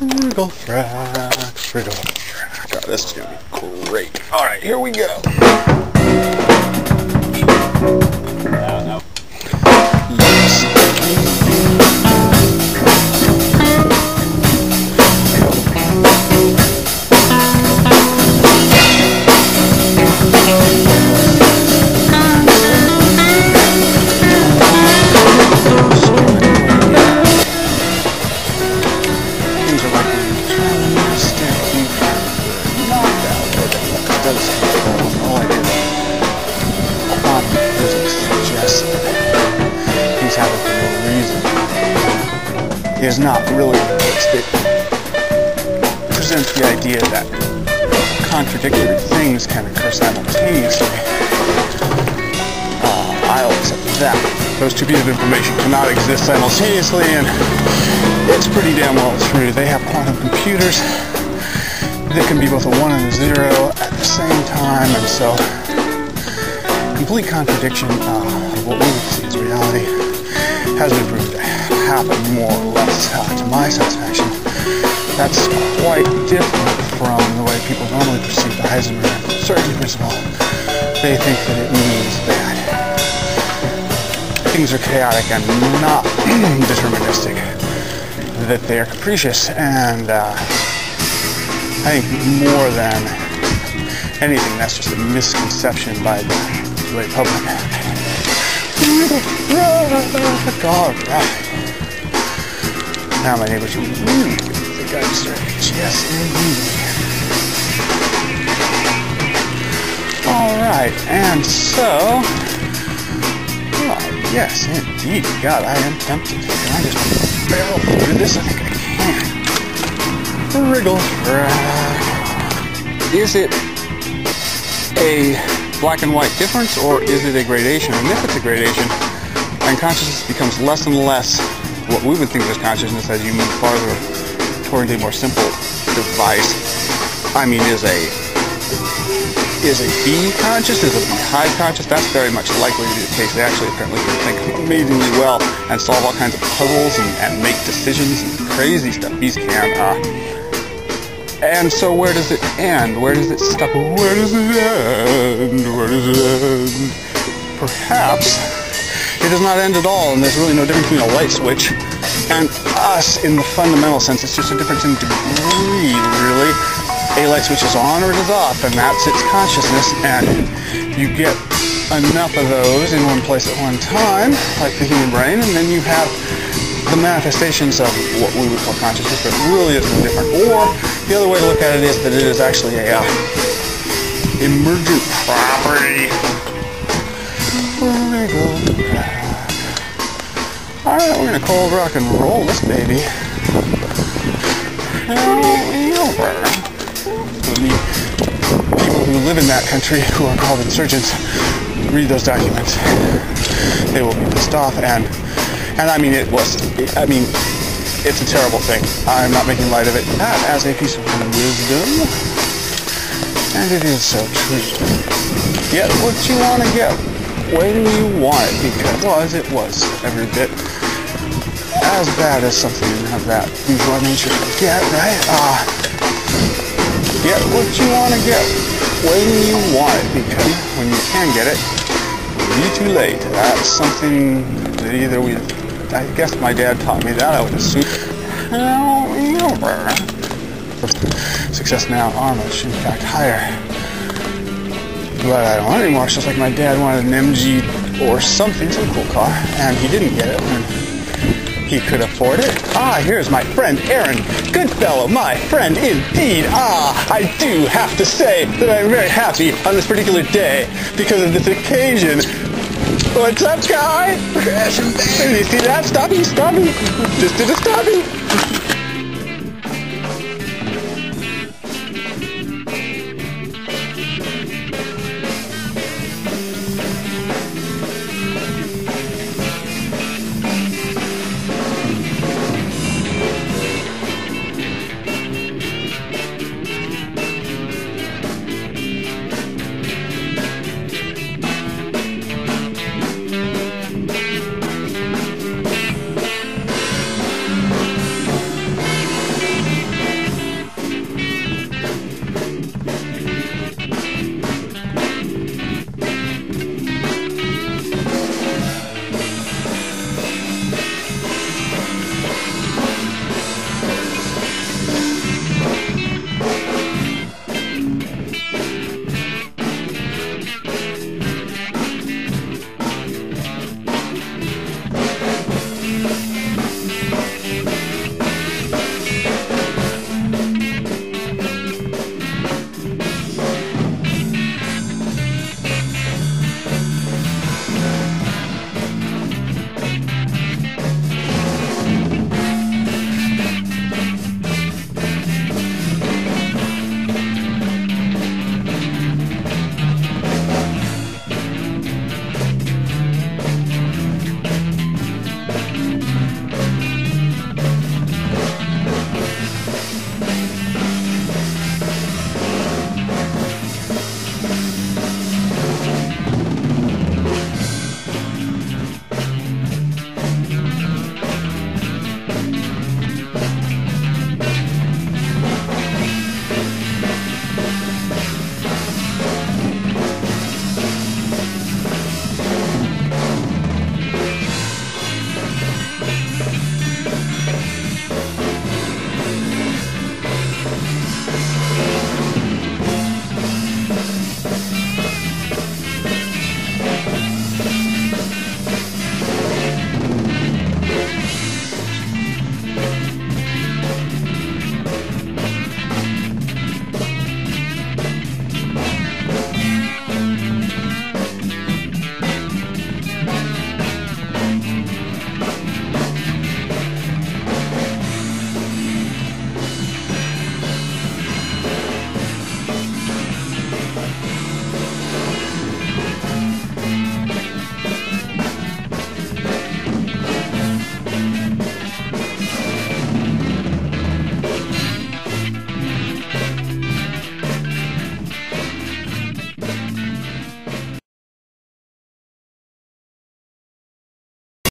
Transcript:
Wriggle frack, wriggle frack. This is gonna be great. All right, here we go. Is not really it presents the idea that contradictory things can occur simultaneously. Uh, I'll accept that. Those two pieces of information cannot exist simultaneously, and it's pretty damn well true. They have quantum computers that can be both a 1 and a 0 at the same time, and so complete contradiction uh, of what we would see as reality has been proved to happen more or less uh, to my satisfaction. That's quite different from the way people normally perceive the Heisenberg uncertainty principle. They think that it means that things are chaotic and not deterministic, that they are capricious, and uh, I think more than anything, that's just a misconception by the lay public. All right. Now my neighbors good at the gun strange. Yes, indeed. All right, and so Why, yes, indeed. God, I am tempted. Can I just barrel through this? I think I can. Wriggle. Is it a black and white difference or is it a gradation? And if it's a gradation, and consciousness becomes less and less what we would think of as consciousness as you move farther toward a more simple device, I mean, is a is a bee conscious? Is a beehive conscious? That's very much likely to be the case. They actually apparently can think amazingly well and solve all kinds of puzzles and, and make decisions and crazy stuff. Bees can. Uh, and so where does it end? Where does it stop? Where does it end? Where does it end? Perhaps it does not end at all, and there's really no difference between a light switch and us in the fundamental sense. It's just a difference in degree, really a light switch is on or it is off, and that's its consciousness. And you get enough of those in one place at one time, like the human brain, and then you have the manifestations of what we would call consciousness, but really is no different. Or the other way to look at it is that it is actually a uh, emergent property. All right, we're gonna cold rock and roll this baby. the people who live in that country who are called insurgents read those documents. They will be pissed off and and I mean it was I mean it's a terrible thing. I'm not making light of it. That as a piece of wisdom. And it is so true. Get what you want to get when you want it because it was every bit as bad as something of that bourgeois nature get, right? Ah. Uh, get what you want to get when you want it because when you can get it, be too late. That's something that either we, I guess my dad taught me that, I would assume. Success now much, in fact, higher. But I don't want anymore. It's just like my dad wanted an MG or something, some cool car, and he didn't get it when he could afford it. Ah, here's my friend Aaron. Good fellow, my friend indeed. Ah, I do have to say that I'm very happy on this particular day because of this occasion. What's up, guy? Crash and Did you see that? Stop me. Just did a me.